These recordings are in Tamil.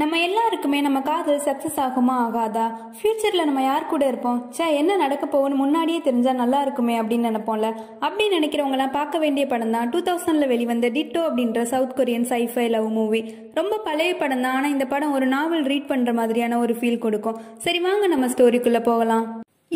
நம்ம எல்லாருக்குமே நம்ம காதல் சக்சஸ் ஆகுமா ஆகாதா? ஃபியூச்சர்ல நம்ம யார் கூட இருப்போம்? ச்சே என்ன நடக்க போகும்னு முன்னாடியே தெரிஞ்சா நல்லா இருக்குமே அப்படின்னு நினைப்போம்ல. அப்படி நினைக்கிறவங்களாம் பார்க்க வேண்டிய படம் தான் டூ தௌசண்ட்ல வெளிவந்த டிட்டோ அப்படின்ற south Korean sci-fi love movie ரொம்ப பழைய படம் தான் ஆனா இந்த படம் ஒரு நாவல் ரீட் பண்ற மாதிரியான ஒரு ஃபீல் கொடுக்கும். சரி வாங்க நம்ம ஸ்டோரிக்குள்ள போகலாம்.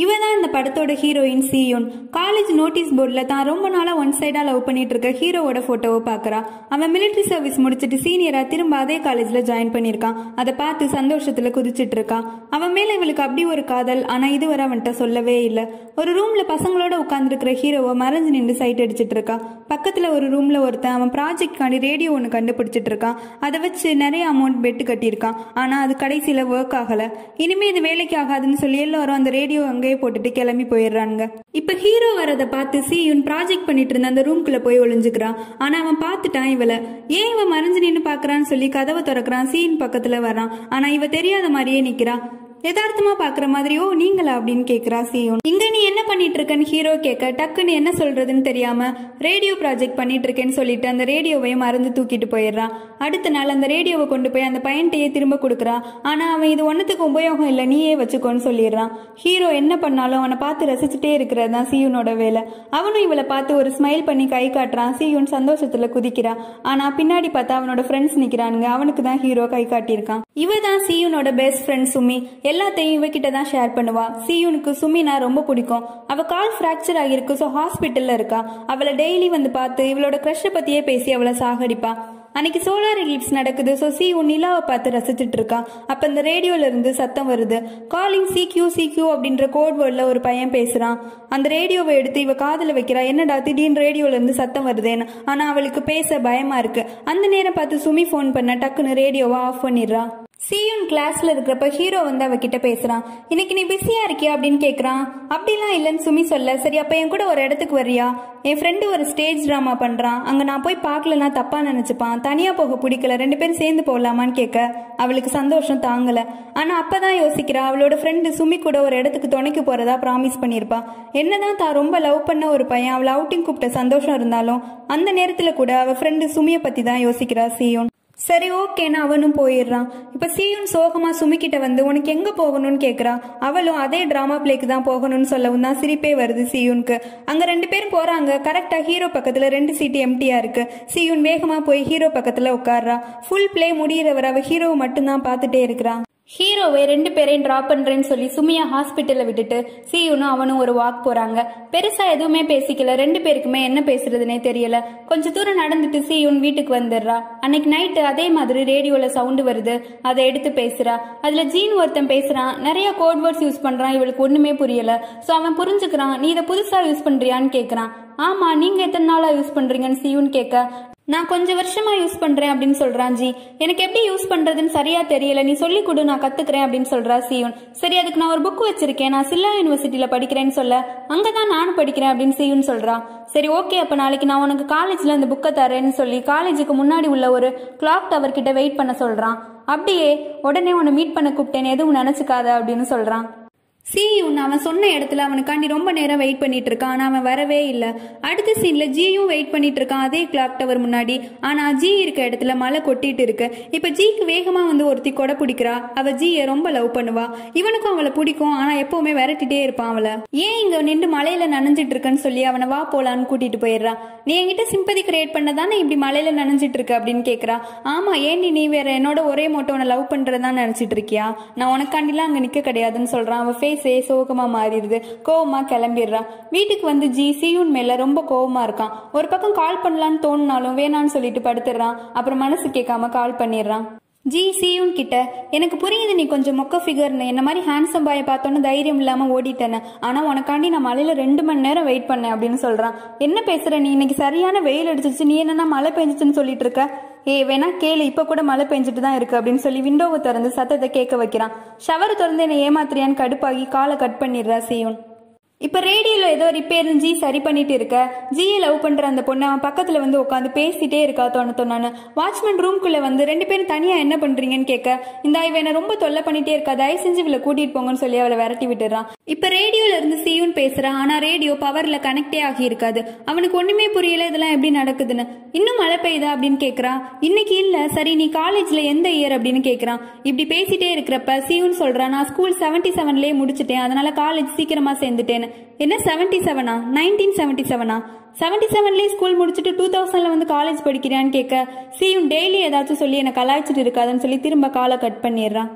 இவ தான் இந்த படத்தோட ஹீரோயின் சியோன் காலேஜ் நோட்டீஸ் போர்டில் தான் ரொம்ப நாளாக ஒன் சைடாக லவ் பண்ணிட்டு இருக்க ஹீரோவோட ஃபோட்டோவை பார்க்குறா அவன் மிலிட்ரி சர்வீஸ் முடிச்சுட்டு சீனியராக திரும்ப அதே காலேஜில் ஜாயின் பண்ணியிருக்கான். அதை பார்த்து சந்தோஷத்தில் குதிச்சிட்டு இருக்கான் அவன் மேலே இவளுக்கு அப்படி ஒரு காதல் ஆனால் இதுவரை அவன்கிட்ட சொல்லவே இல்லை. ஒரு ரூமில் பசங்களோட உட்காந்துருக்கிற ஹீரோவை மறைஞ்சு நின்று சைட் அடிச்சிட்டு இருக்கா பக்கத்தில் ஒரு ரூமில் ஒருத்தன் அவன் ப்ராஜெக்ட்காண்டி ரேடியோ ஒன்று கண்டுபிடிச்சிட்டு இருக்கான் அதை வச்சு நிறைய அமௌண்ட் பெட்டு கட்டியிருக்கான். ஆனால் அது கடைசியில் ஒர்க் ஆகலை. இனிமேல் இது வேலைக்கு ஆகாதுன்னு சொல்லி எல்லோரும் அந்த ரேடியோ அங்கே அங்கேயே போட்டுட்டு கிளம்பி போயிடுறானுங்க. இப்ப ஹீரோ வரதை பார்த்து சியூன் ப்ராஜெக்ட் பண்ணிட்டு இருந்த அந்த ரூம்குள்ள போய் ஒளிஞ்சுக்கிறான். ஆனா அவன் பார்த்துட்டான் இவளை. ஏன் இவன் மறைஞ்சு நின்று பாக்குறான்னு சொல்லி கதவை திறக்கிறான். சீன் பக்கத்துல வரான் ஆனா இவ தெரியாத மாதிரியே நிக்கிறா. யதார்த்தமா பாக்குற மாதிரியோ நீங்களா அப்படின்னு கேக்குறா சியோன். இங்க நீ என்ன பண்ணிட்டு இருக்கன்னு ஹீரோ கேட்க டக்குன்னு என்ன சொல்றதுன்னு தெரியாம ரேடியோ ப்ராஜெக்ட் பண்ணிட்டு இருக்கேன்னு சொல்லிட்டு அந்த ரேடியோவையும் மறந்து தூக்கிட்டு போயிடுறான். அடுத்த நாள் அந்த ரேடியோவை கொண்டு போய் அந்த பையன்ட்டையே திரும்ப கொடுக்குறான் ஆனா அவன் இது ஒன்னத்துக்கு உபயோகம் இல்லை நீயே வச்சுக்கோன்னு சொல்லிடுறான். ஹீரோ என்ன பண்ணாலும் அவனை பார்த்து ரசிச்சுட்டே இருக்கிறது தான் சியூனோட வேலை. அவனும் இவளை பார்த்து ஒரு ஸ்மைல் பண்ணி கை காட்டுறான். சியூன் சந்தோஷத்துல குதிக்கிறா. ஆனா பின்னாடி பார்த்தா அவனோட ஃப்ரெண்ட்ஸ் நிக்கிறானுங்க. அவனுக்கு தான் ஹீரோ கை காட்டியிருக்கான். இவ தான் சியூனோட பெஸ்ட் ஃப்ரெண்ட் சுமி. எல்லாத்தையும் இவகிட்ட தான் ஷேர் பண்ணுவா. சியூனுக்கு சுமினா ரொம்ப பிடிக்கும். அவ கால் ஃப்ராக்சர் ஆகியிருக்கு ஸோ ஹாஸ்பிட்டல்ல இருக்கா. அவளை டெய்லி வந்து பார்த்து இவளோட க்ரஷை பத்தியே பேசி அவளை சாகடிப்பா. அன்னைக்கு சோலார் எக்லிப்ஸ் நடக்குது ஸோ சி உன் நிலாவை பார்த்து ரசிச்சுட்டு இருக்கா. அப்போ இந்த ரேடியோல இருந்து சத்தம் வருது. Calling C Q C Q அப்படின்ற கோட் வேர்டில் ஒரு பையன் பேசுறான். அந்த ரேடியோவை எடுத்து இவ காதில் வைக்கிறா. என்னடா திடீர்னு ரேடியோல இருந்து சத்தம் வருதேன்னு. ஆனால் அவளுக்கு பேச பயமா இருக்கு. அந்த நேரம் பார்த்து சுமி ஃபோன் பண்ண டக்குன்னு ரேடியோவை ஆஃப் பண்ணிடுறா. சியூன் கிளாஸ்ல இருக்கிறப்ப ஹீரோ வந்து அவகிட்ட பேசுறான். இன்னைக்கு நீ பிஸியா இருக்கியா? அப்படின்னு கேக்குறான். அப்படிலாம் இல்லைன்னு சுமி சொல்ல. சரி அப்ப என் கூட ஒரு இடத்துக்கு வரியா என் ஃப்ரெண்டு ஒரு ஸ்டேஜ் ட்ராமா பண்றான். அங்க நான் போய் பார்க்கலனா தப்பா நினைச்சுப்பான். தனியா போக பிடிக்கல. ரெண்டு பேரும் சேர்ந்து போகலாமான்னு கேட்க அவளுக்கு சந்தோஷம் தாங்கல. ஆனா அப்பதான் யோசிக்கிறா. அவளோட ஃப்ரெண்டு சுமி கூட ஒரு இடத்துக்கு துணைக்கு போறதா ப்ராமிஸ் பண்ணியிருப்பா என்னதான் தான் ரொம்ப லவ் பண்ண ஒரு பையன் அவளை அவுட்டிங் கூப்பிட்ட சந்தோஷம் இருந்தாலும் அந்த நேரத்துல கூட அவ ஃப்ரெண்டு சுமியை பத்தி தான் யோசிக்கிறா சியோன். சரி ஓகேன்னு அவனும் போயிடுறான். இப்ப சீயும் சோகமா சுமிக்கிட்ட வந்து உனக்கு எங்க போகணும்னு கேக்குறா? அவளும் அதே டிராமா பிளேக்கு தான் போகணும்னு சொல்லவும் தான் சிரிப்பே வருது சியூனுக்கு. அங்க ரெண்டு பேரும் போறாங்க. கரெக்டா ஹீரோ பக்கத்துல ரெண்டு சீட்டு எம்டியா இருக்கு. சியூன் வேகமா போய் ஹீரோ பக்கத்துல உட்கார்றா. ஃபுல் பிளே முடியிறவர் அவ ஹீரோவை மட்டும்தான் பார்த்துட்டே இருக்கிறான். ஹீரோவை ரெண்டு பேரையும் ட்ராப் பண்ணுறேன்னு சொல்லி சுமியா ஹாஸ்பிட்டலில் விட்டுட்டு சியூனும் அவனும் ஒரு வாக் போகிறாங்க பெருசாக எதுவுமே பேசிக்கல. ரெண்டு பேருக்குமே என்ன பேசுறதுனே தெரியல. கொஞ்ச தூரம் நடந்துட்டு சியூன் வீட்டுக்கு வந்துடுறா. அன்னைக்கு நைட்டு அதே மாதிரி ரேடியோவில் சவுண்டு வருது. அதை எடுத்து பேசுகிறா அதில் ஜீன் ஒருத்தன் பேசுகிறான் நிறைய கோட் வேர்ட்ஸ் யூஸ் பண்ணுறான் இவளுக்கு ஒன்றுமே புரியல. ஸோ அவன் புரிஞ்சுக்கிறான். நீ இதை புதுசாக யூஸ் பண்ணுறியான்னு கேட்குறான் ஆமா நீங்க எத்தனை நாளா யூஸ் பண்றீங்கன்னு சியூன் கேட்க நான் கொஞ்சம் வருஷமா யூஸ் பண்றேன் அப்படின்னு சொல்றான் ஜி. எனக்கு எப்படி யூஸ் பண்றதுன்னு சரியா தெரியல. நீ சொல்லி கொடு நான் கத்துக்கிறேன் அப்படின்னு சொல்றா சியூன். சரி அதுக்கு நான் ஒரு புக் வச்சிருக்கேன். நான் சில்லா யூனிவர்சிட்டியில படிக்கிறேன்னு சொல்ல. அங்கதான் நானும் படிக்கிறேன் அப்படின்னு சியூன் சொல்றான் சரி ஓகே அப்ப நாளைக்கு நான் உனக்கு காலேஜ்ல இந்த புக்கை தரேன்னு சொல்லி காலேஜுக்கு முன்னாடி உள்ள ஒரு கிளாக் டவர் கிட்ட வெயிட் பண்ண சொல்றான். அப்படியே உடனே உன்னை மீட் பண்ண கூப்பிட்டேன்னு எதுவும் நினைச்சுக்காத அப்படின்னு சொல்றான். சியூன் அவன் சொன்ன இடத்துல அவனுக்காண்டி ரொம்ப நேரம் வெயிட் பண்ணிட்டு இருக்கான். ஆனால் அவன் வரவே இல்லை. அடுத்த சீனில் ஜியும் வெயிட் பண்ணிட்டு இருக்கான். அதே கிளாக் டவர் முன்னாடி. ஆனால் ஜி இருக்க இடத்துல மழை கொட்டிட்டு இருக்கு. இப்போ ஜிக்கு வேகமாக வந்து ஒருத்தி கொடை பிடிக்கிறா. அவ ஜியை ரொம்ப லவ் பண்ணுவா. இவனுக்கும் அவளை பிடிக்கும். ஆனால் எப்பவுமே விரட்டிட்டே இருப்பான் அவளை. ஏன் இங்கே நின்று மலையில நனைஞ்சிட்டு இருக்கன்னு சொல்லி அவனை வா போலான்னு கூட்டிட்டு போயிடுறான் நீ என்கிட்ட சிம்பதி கிரியேட் பண்ணதானே இப்படி மலையில நனைஞ்சிட்டு இருக்க அப்படின்னு கேட்குறா ஆமா ஏன் நீ வேற என்னோட ஒரே மோட்டோ உன்னை லவ் பண்ணுறதான்னு நினச்சிட்டு இருக்கியா? நான் உனக்காண்டிலாம் அங்க நிக்க கிடையாதுன்னு சொல்கிறான் அவன் ஃபேஸ் சோகமா மாறிடுது. கோவமா கிளம்பிடுறான் வீட்டுக்கு வந்து ஜி சியூன் மேல ரொம்ப கோவமா இருக்கான். ஒரு பக்கம் கால் பண்ணலான்னு தோணுனாலும் வேணான்னு சொல்லிட்டு படுத்துடுறான். அப்புறம் மனசு கேட்காம கால் பண்ணிடுறான். ஜி சியூன் கிட்ட எனக்கு புரியுது நீ கொஞ்சம் மொக்க ஃபிகர்னு என்ன மாதிரி ஹேண்ட்ஸம் பாயை பார்த்தோன்னு தைரியம் இல்லாம ஓடிட்டேன்னு. ஆனா உனக்காண்டி நான் மலையில ரெண்டு மணி நேரம் வெயிட் பண்ணேன் அப்படின்னு சொல்றான். என்ன பேசுற நீ? இன்னைக்கு சரியான வெயில் அடிச்சிச்சு நீ என்னன்னா மழை பெஞ்சிச்சுன்னு சொல்லிட்டு இருக்க. ஏ வேணா கேளு இப்ப கூட மழை பெஞ்சிட்டு தான் இருக்கு அப்படின்னு சொல்லி விண்டோவை திறந்து சத்தத்தை கேட்க வைக்கிறான். ஷவர் திறந்து என்னை ஏமாத்துறியான்னு கடுப்பாகி காலை கட் பண்ணிடுறா சியூன். இப்போ ரேடியோவில் ஏதோ ரிப்பேர்னு ஜி சரி பண்ணிட்டு இருக்க. ஜியை லவ் பண்ணுற அந்த பொண்ணு அவன் பக்கத்தில் வந்து உட்காந்து பேசிட்டே இருக்கா தோண தோணான்னு. வாட்ச்மேன் ரூம்குள்ளே வந்து ரெண்டு பேரும் தனியாக என்ன பண்ணுறீங்கன்னு கேட்க இந்த இவ என்ன ரொம்ப தொல்லை பண்ணிட்டே இருக்கா. தயவு செஞ்சு இவளை கூட்டிகிட்டு போங்கன்னு சொல்லி அவளை விரட்டி விட்டுறான். இப்போ ரேடியோவில் இருந்து சியூன் பேசுகிறான் ஆனால் ரேடியோ பவரில் கனெக்டே ஆகி இருக்காது. அவனுக்கு ஒன்றுமே புரியல இதெல்லாம் எப்படி நடக்குதுன்னு. இன்னும் மழை பெய்யுதா அப்படின்னு கேட்குறான் இன்னைக்கு இல்லை. சரி நீ காலேஜில் எந்த இயர் அப்படின்னு கேட்குறான் இப்படி பேசிட்டே இருக்கிறப்ப சியூன் சொல்கிறான் நான் ஸ்கூல் செவன்ட்டி செவன்லேயே முடிச்சிட்டேன். அதனால காலேஜ் சீக்கிரமாக சேர்ந்துட்டேன் சேர்ந்துட்டேன்னு என்ன செவன்டி செவனா நைன்டீன் செவன்டி செவனா செவன்டி செவன்லேயே ஸ்கூல் முடிச்சுட்டு டூ தௌசண்ட்ல வந்து காலேஜ் படிக்கிறான்னு கேட்க சியும் டெய்லி ஏதாச்சும் சொல்லி என்னை கலாய்ச்சிட்டு இருக்காதுன்னு சொல்லி திரும்ப காலை கட் பண்ணிடுறான்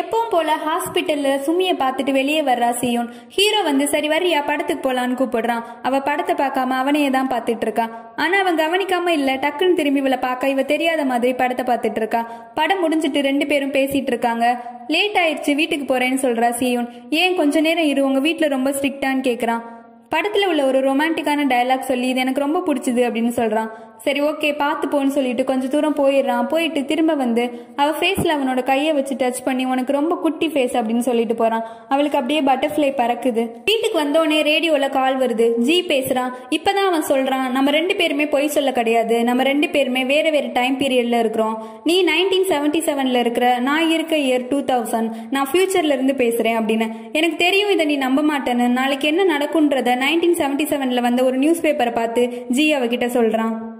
எப்பவும் போல ஹாஸ்பிட்டல்ல சுமியை பார்த்துட்டு வெளியே வர்றா சியோன். ஹீரோ வந்து சரி வரியா படத்துக்கு போலான்னு கூப்பிடுறான். அவ படத்தை பார்க்காம அவனையே தான் பார்த்துட்டு இருக்கா. ஆனா அவன் கவனிக்காம இல்ல. டக்குன்னு திரும்பி இவளை பார்க்க இவ தெரியாத மாதிரி படத்தை பார்த்துட்டு இருக்கா. படம் முடிஞ்சிட்டு ரெண்டு பேரும் பேசிட்டு இருக்காங்க. லேட் ஆயிடுச்சு வீட்டுக்கு போறேன்னு சொல்றா சியோன். ஏன் கொஞ்ச நேரம் இரு உங்க வீட்டுல ரொம்ப ஸ்ட்ரிக்டான்னு கேக்குறான். படத்துல உள்ள ஒரு ரொமான்டிக்கான டயலாக் சொல்லி இது எனக்கு ரொம்ப பிடிச்சது அப்படின்னு சொல்றான். சரி ஓகே பார்த்து போன்னு சொல்லிட்டு கொஞ்சம் தூரம் போயிடுறான். போயிட்டு திரும்ப வந்து அவள் ஃபேஸில் அவனோட கையை வச்சு டச் பண்ணி உனக்கு ரொம்ப குட்டி ஃபேஸ் அப்படின்னு சொல்லிட்டு போகிறான் அவளுக்கு அப்படியே பட்டர்ஃப்ளை பறக்குது. வீட்டுக்கு வந்தோடனே ரேடியோவில் கால் வருது. ஜி பேசுகிறான் இப்போ தான் அவன் சொல்கிறான் நம்ம ரெண்டு பேருமே பொய் சொல்ல கிடையாது. நம்ம ரெண்டு பேருமே வேறு வேறு டைம் பீரியடில் இருக்கிறோம். நீ நைன்டீன் செவன்டி செவனில் இருக்கிற நான் இருக்க இயர் டூ தௌசண்ட் நான் ஃபியூச்சர்ல பேசுகிறேன் அப்படின்னு. எனக்கு தெரியும் இதை நீ நம்ப மாட்டேன்னு. நாளைக்கு என்ன நடக்குன்றத நைன்டீன் செவன்டி செவனில் வந்த ஒரு நியூஸ் பேப்பரை பார்த்து ஜி அவகிட்ட சொல்கிறான்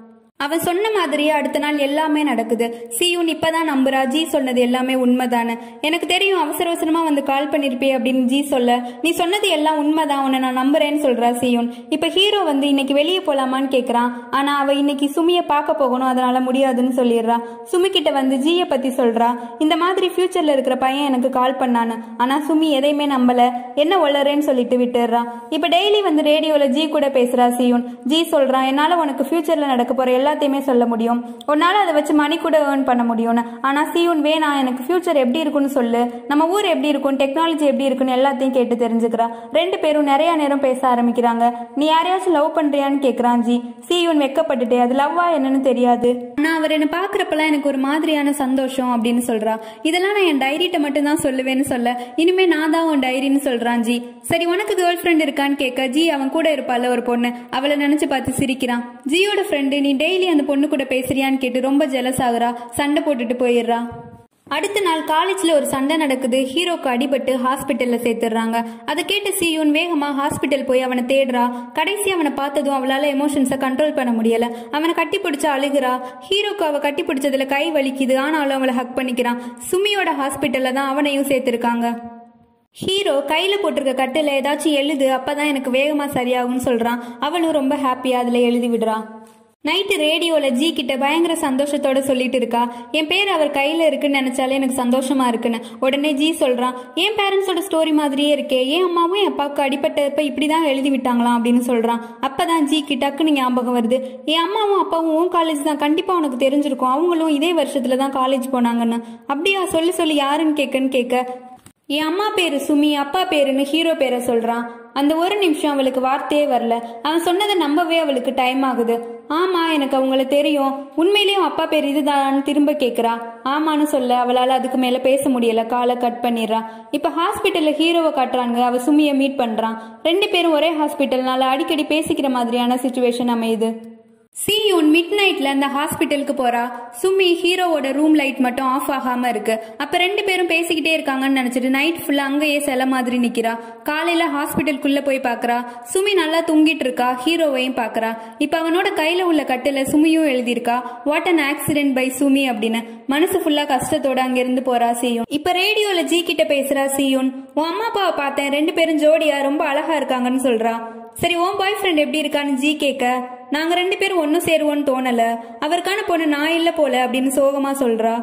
அவன் சொன்ன மாதிரியே அடுத்த நாள் எல்லாமே நடக்குது. சியூன் இப்பதான் நம்புறா. ஜி சொன்னது எல்லாமே உண்மைதானே? எனக்கு தெரியும் அவசர அவசரமா வந்து கால் பண்ணிருப்பே அப்படின்னு ஜி சொல்ல. நீ சொன்னது எல்லாம் உண்மைதான். உன்னை நான் நம்புறேன்னு சொல்றா சியூன். இப்ப ஹீரோ வந்து இன்னைக்கு வெளியே போலாமான்னு கேக்குறான். ஆனா அவ இன்னைக்கு சுமிய பார்க்க போகணும். அதனால முடியாதுன்னு சொல்லிடுறா. சுமி கிட்ட வந்து ஜிய பத்தி சொல்றா. இந்த மாதிரி ஃபியூச்சர்ல இருக்கிற பையன் எனக்கு கால் பண்ணான்னு. ஆனா சுமி எதையுமே நம்பல. என்ன ஒல்லறேன்னு சொல்லிட்டு விட்டுடுறான் இப்ப டெய்லி வந்து ரேடியோல ஜி கூட பேசுறா சியூன். ஜி சொல்றான் என்னால உனக்கு ஃபியூச்சர்ல நடக்க போற எல்லாத்தையுமே சொல்ல முடியும். உன்னால அதை வச்சு மணி கூட ஏர்ன் பண்ண முடியும்னு. ஆனால் சியூன் வேணாம் எனக்கு ஃபியூச்சர் எப்படி இருக்குன்னு சொல்லு. நம்ம ஊர் எப்படி இருக்கும் டெக்னாலஜி எப்படி இருக்குன்னு எல்லாத்தையும் கேட்டு தெரிஞ்சுக்கிறா. ரெண்டு பேரும் நிறைய நேரம் பேச ஆரம்பிக்கிறாங்க. நீ யாரையாச்சும் லவ் பண்றியான்னு கேட்குறான் ஜி. சியூன் வெக்கப்பட்டுட்டே அது லவ்வா என்னன்னு தெரியாது. நான் அவர் என்ன பார்க்குறப்பெல்லாம் எனக்கு ஒரு மாதிரியான சந்தோஷம் அப்படின்னு சொல்கிறா இதெல்லாம் நான் என் டைரிட்ட மட்டும் தான் சொல்லுவேன்னு சொல்ல. இனிமே நான் தான் உன் டைரின்னு சொல்கிறான் ஜி. சரி உனக்கு கேர்ள் ஃப்ரெண்ட் இருக்கான்னு கேட்க ஜி அவன் கூட இருப்பாள் ஒரு பொண்ணு. அவளை நினச்சி பார்த்து சிரிக்கிறான். ஜியோட ஃப்ரெண்டு நீ டெய்லி அந்த பொண்ணு கூட பேசுறியான்னு கேட்டு ரொம்ப ஜெலஸ் ஆகுறா. சண்டை போட்டுட்டு போயிடுறா. அடுத்த நாள் காலேஜ்ல ஒரு சண்டை நடக்குது. ஹீரோக்கு அடிபட்டு ஹாஸ்பிட்டல்ல சேர்த்துடுறாங்க. அதை கேட்ட சியூன் வேகமா ஹாஸ்பிட்டல் போய் அவனை தேடுறா. கடைசி அவனை பார்த்ததும் அவளால எமோஷன்ஸை கண்ட்ரோல் பண்ண முடியல. அவனை கட்டி பிடிச்சு அழுகுறா. ஹீரோக்கு அவ கட்டி பிடிச்சதுல கை வலிக்குது. ஆனாலும் அவளை ஹக் பண்ணிக்கிறான். சுமியோட ஹாஸ்பிட்டல்ல தான் அவனையும் சேர்த்திருக்காங்க. ஹீரோ கையில போட்டிருக்க கட்டில் ஏதாச்சும் எழுது அப்பதான் எனக்கு வேகமா சரியாகும்னு சொல்றான். அவளும் ரொம்ப ஹாப்பியா அதுல எழுதி விடுறான் நைட்டு ரேடியோவில் ஜி கிட்ட பயங்கர சந்தோஷத்தோட சொல்லிட்டு இருக்கா. என் பேர் அவர் கையில் இருக்குன்னு நினைச்சாலே எனக்கு சந்தோஷமா இருக்குன்னு. உடனே ஜி சொல்கிறான் என் பேரண்ட்ஸோட ஸ்டோரி மாதிரியே இருக்கே. என் அம்மாவும் என் அப்பாவுக்கு அடிப்பட்டப்ப இப்படி தான் எழுதி விட்டாங்களாம் அப்படின்னு சொல்கிறான் அப்போ தான் ஜிக்கு டக்குன்னு ஞாபகம் வருது. என் அம்மாவும் அப்பாவும் உன் காலேஜ் தான். கண்டிப்பாக உனக்கு தெரிஞ்சிருக்கும். அவங்களும் இதே வருஷத்தில் தான் காலேஜ் போனாங்கன்னு. அப்படியா? சொல்லி சொல்லி. யாருன்னு கேட்கன்னு கேட்க என் அம்மா பேரு சுமி அப்பா பேருன்னு ஹீரோ பேரை சொல்கிறான் அந்த ஒரு நிமிஷம் அவளுக்கு வார்த்தையே வரல. அவன் சொன்னதை நம்பவே அவளுக்கு டைம் ஆகுது. ஆமா எனக்கு அவங்கள தெரியும். உண்மையிலேயும் அப்பா பேர் இதுதான்னு திரும்ப கேக்குறா. ஆமான்னு சொல்ல அவளால அதுக்கு மேல பேச முடியல. காலை கட் பண்ணிடுறா. இப்ப ஹாஸ்பிட்டல்ல ஹீரோவை காட்டுறாங்க அவ சுமிய மீட் பண்றான். ரெண்டு பேரும் ஒரே ஹாஸ்பிட்டல்னால அடிக்கடி பேசிக்கிற மாதிரியான சுச்சுவேஷன் அமையுது. சீயூன் மிட் நைட்ல அந்த ஹாஸ்பிட்டலுக்கு போறா. சுமி ஹீரோவோட ரூம் லைட் மட்டும் ஆஃப் ஆகாம இருக்கு. அப்ப ரெண்டு பேரும் பேசிக்கிட்டே இருக்காங்கன்னு நினைச்சிட்டு நைட் ஃபுல்லா அங்கேயே செல மாதிரி நிக்கிறா. காலையில ஹாஸ்பிட்டலுக்குள்ள போய் பாக்குறா. சுமி நல்லா தூங்கிட்டு இருக்கா. ஹீரோவையும் பாக்குறா. இப்ப அவனோட கையில உள்ள கட்டுல சுமியும் எழுதியிருக்கா. What an accident by Sumi அப்படின்னு. மனசு ஃபுல்லா கஷ்டத்தோட அங்கிருந்து போறா சியூன் இப்ப ரேடியோல ஜி கிட்ட பேசுறா சீயூன் உன் அம்மா அப்பாவை பார்த்தேன். ரெண்டு பேரும் ஜோடியா ரொம்ப அழகா இருக்காங்கன்னு சொல்றா. சரி உன் பாய் ஃப்ரெண்ட் எப்படி இருக்கான்னு ஜி கேட்க நாங்க ரெண்டு பேரும் ஒன்னும் சேருவோன்னு தோணல. அவருக்கான பொண்ணு நான் இல்ல போல அப்படின்னு சோகமா சொல்றா.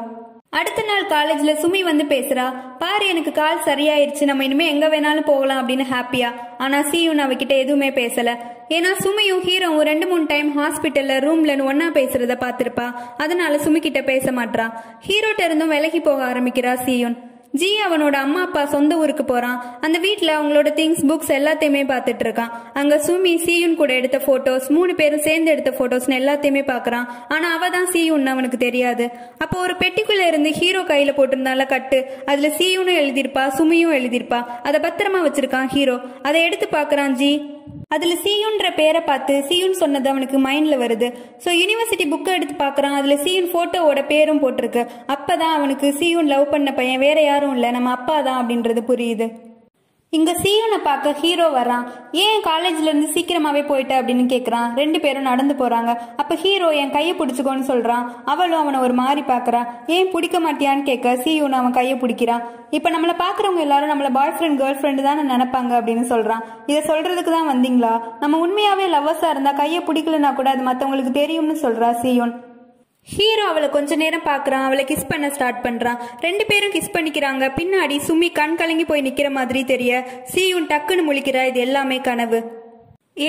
அடுத்த நாள் காலேஜ்ல சுமி வந்து பேசுறா. பாரு எனக்கு கால் சரியாயிருச்சு. நம்ம இனிமே எங்க வேணாலும் போகலாம் அப்படின்னு ஹாப்பியா ஆனா சியூன் அவகிட்ட எதுவுமே பேசல. ஏன்னா சுமியும் ஹீரோவும் ரெண்டு மூணு டைம் ஹாஸ்பிட்டல்ல ரூம்ல ஒன்னா பேசுறத பாத்திருப்பா அதனால சுமி கிட்ட பேச மாட்றா. ஹீரோட்ட இருந்தும் விலகி போக ஆரம்பிக்கிறா சியுன் ஜி அவனோட அம்மா அப்பா சொந்த ஊருக்கு போறான். அந்த வீட்டில் அவங்களோட திங்ஸ் புக்ஸ் எல்லாத்தையுமே பார்த்துட்டு இருக்கான். அங்க சுமி சீயுன் கூட எடுத்த போட்டோஸ் மூணு பேரும் சேர்ந்து எடுத்த போட்டோஸ்னு எல்லாத்தையுமே பார்க்கறான். ஆனா அவ தான் சீயுன்னு அவனுக்கு தெரியாது. அப்போ ஒரு பெட்டிக்குள்ள இருந்து ஹீரோ கையில போட்டிருந்தால கட்டு அதுல சியூனும் எழுதியிருப்பா சுமியும் எழுதியிருப்பா. அதை பத்திரமா வச்சிருக்கான் ஹீரோ. அதை எடுத்து பார்க்கறான் ஜி. அதில் சியுன்ற பேரை பார்த்து சியுன் சொன்னது அவனுக்கு மைண்டில் வருது. ஸோ யூனிவர்சிட்டி புக்கை எடுத்து பார்க்கறான். அதில் சியுன் ஃபோட்டோவோட பேரும் போட்டிருக்கு. அப்பதான் அவனுக்கு சியுன் லவ் பண்ண பையன் வேற யாரும் இல்லை. நம்ம அப்பா தான் அப்படின்றது புரியுது. இங்க சீவனை பார்க்க ஹீரோ வரான் ஏன் காலேஜ்ல இருந்து சீக்கிரமாவே போயிட்ட அப்படின்னு கேக்குறான். ரெண்டு பேரும் நடந்து போறாங்க. அப்ப ஹீரோ என் கையை பிடிச்சுக்கோன்னு சொல்றான். அவளும் அவனை ஒரு மாதிரி பாக்குறான் ஏன் பிடிக்க மாட்டியான்னு கேட்க சீயோன் அவன் கையை பிடிக்கிறான். இப்ப நம்மள பாக்குறவங்க எல்லாரும் நம்மள பாய் ஃப்ரெண்ட் கேர்ள் ஃப்ரெண்டு தான் நினைப்பாங்க அப்படின்னு சொல்றான். இதை சொல்றதுக்கு தான் வந்தீங்களா? நம்ம உண்மையாவே லவ்வர்ஸா இருந்தா கையை பிடிக்கலனா கூட அது மத்தவங்களுக்கு தெரியும்னு சொல்றா சீயோன் ஹீரோ அவளை கொஞ்ச நேரம் பார்க்குறான் அவளை கிஸ் பண்ண ஸ்டார்ட் பண்ணுறான் ரெண்டு பேரும் கிஸ் பண்ணிக்கிறாங்க. பின்னாடி சுமி கண் கலங்கி போய் நிற்கிற மாதிரி தெரிய சீயும் டக்குன்னு முழிக்கிறா இது எல்லாமே கனவு.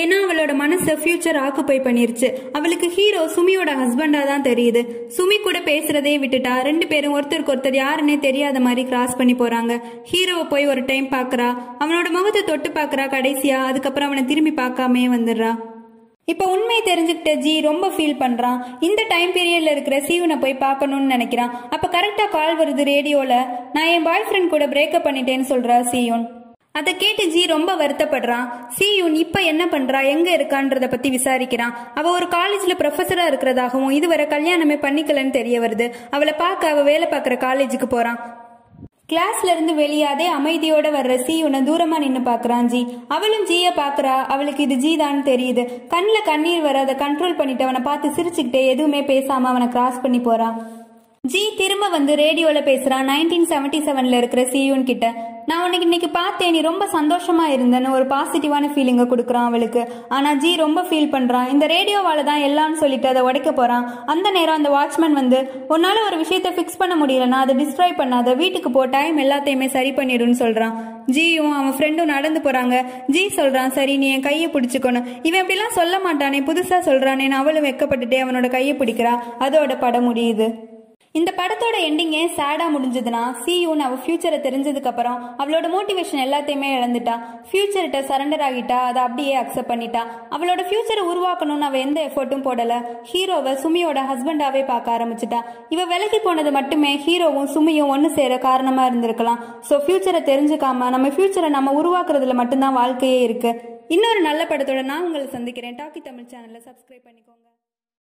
ஏன்னா அவளோட மனசை ஃபியூச்சர் ஆக்குப்பை பண்ணிருச்சு. அவளுக்கு ஹீரோ சுமியோட ஹஸ்பண்டா தான் தெரியுது. சுமி கூட பேசுறதே விட்டுட்டா ரெண்டு பேரும் ஒருத்தருக்கு ஒருத்தர் யாருன்னே தெரியாத மாதிரி கிராஸ் பண்ணி போறாங்க. ஹீரோவை போய் ஒரு டைம் பாக்குறா அவனோட முகத்தை தொட்டு பாக்குறா கடைசியா அதுக்கப்புறம் அவனை திரும்பி பார்க்காமே வந்துடுறா. இப்போ உண்மையை தெரிஞ்சுக்கிட்ட ஜி ரொம்ப ஃபீல் பண்ணுறான் இந்த டைம் பீரியடில் இருக்கிற சீவனை போய் பார்க்கணும்னு நினைக்கிறான். அப்போ கரெக்டாக கால் வருது ரேடியோவில் நான் என் பாய் ஃப்ரெண்ட் கூட பிரேக்கப் பண்ணிட்டேன்னு சொல்கிறா சியூன். அதை கேட்டு ஜி ரொம்ப வருத்தப்படுறான். சீயுன் இப்போ என்ன பண்றா? எங்க இருக்கான்றத பத்தி விசாரிக்கிறான். அவ ஒரு காலேஜ்ல ப்ரொஃபஸரா இருக்கிறதாகவும் இதுவரை கல்யாணமே பண்ணிக்கலன்னு தெரிய வருது. அவளை பார்க்க அவ வேலை பார்க்குற காலேஜுக்கு போறான். கிளாஸ்ல இருந்து வெளியாதே அமைதியோட வர்ற சீயுனை தூரமா நின்னு பாக்குறான் ஜி. அவளும் ஜிய பாக்குறா. அவளுக்கு இது ஜி தான் தெரியுது. கண்ணில் கண்ணீர் வர அதை கண்ட்ரோல் பண்ணிட்டு அவனை பார்த்து சிரிச்சுக்கிட்டே எதுவுமே பேசாம அவனை கிராஸ் பண்ணி போறான். ஜி திரும்ப வந்து ரேடியோல பேசுறான். நைன்டீன் செவன்டி செவன்ல இருக்கிற சியூன் கிட்ட நான் உனக்கு இன்னைக்கு பார்த்தேன் நீ ரொம்ப சந்தோஷமா இருந்தேன்னு ஒரு பாசிட்டிவான ஃபீலிங்கை கொடுக்குறான் அவளுக்கு. ஆனா ஜி ரொம்ப ஃபீல் பண்றான். இந்த ரேடியோவால தான் எல்லாம்னு சொல்லிட்டு அதை உடைக்க போறான். அந்த நேரம் அந்த வாட்ச்மேன் வந்து உன்னால ஒரு விஷயத்த ஃபிக்ஸ் பண்ண முடியலன்னா அதை டிஸ்ட்ராய் பண்ணாத. வீட்டுக்கு போ டைம் எல்லாத்தையுமே சரி பண்ணிடுன்னு சொல்றான். ஜியும் அவன் ஃப்ரெண்டும் நடந்து போறாங்க. ஜி சொல்றான் சரி நீ என் கையை பிடிச்சுக்கணும். இவன் இப்படிலாம் சொல்ல மாட்டானே புதுசா சொல்றானேன்னு அவளும் வெக்கப்பட்டுட்டே அவனோட கையை பிடிக்கிறா. அதோட படம் முடியுது. இந்த படத்தோட எண்டிங் ஏன் சேடா முடிஞ்சதுன்னா சியூன் அவ ஃபியூச்சரை தெரிஞ்சதுக்கு அப்புறம் அவளோட மோட்டிவேஷன் எல்லாத்தையுமே இழந்துட்டா. ஃபியூச்சர்கிட்ட சரண்டர் ஆகிட்டா அதை அப்படியே அக்செப்ட் பண்ணிட்டா. அவளோட ஃபியூச்சரை உருவாக்கணும்னு அவ எந்த எஃபர்ட்டும் போடல. ஹீரோவை சுமியோட ஹஸ்பண்டாவே பார்க்க ஆரம்பிச்சிட்டா. இவ விலகி போனது மட்டுமே ஹீரோவும் சுமியும் ஒன்று சேர காரணமா இருந்திருக்கலாம். ஸோ ஃபியூச்சரை தெரிஞ்சுக்காம நம்ம ஃபியூச்சரை நம்ம உருவாக்குறதுல மட்டும்தான் வாழ்க்கையே இருக்கு. இன்னொரு நல்ல படத்தோட நான் உங்களை சந்திக்கிறேன். டாக்கி தமிழ் சேனலை சப்ஸ்கிரைப் பண்ணிக்கோங்க.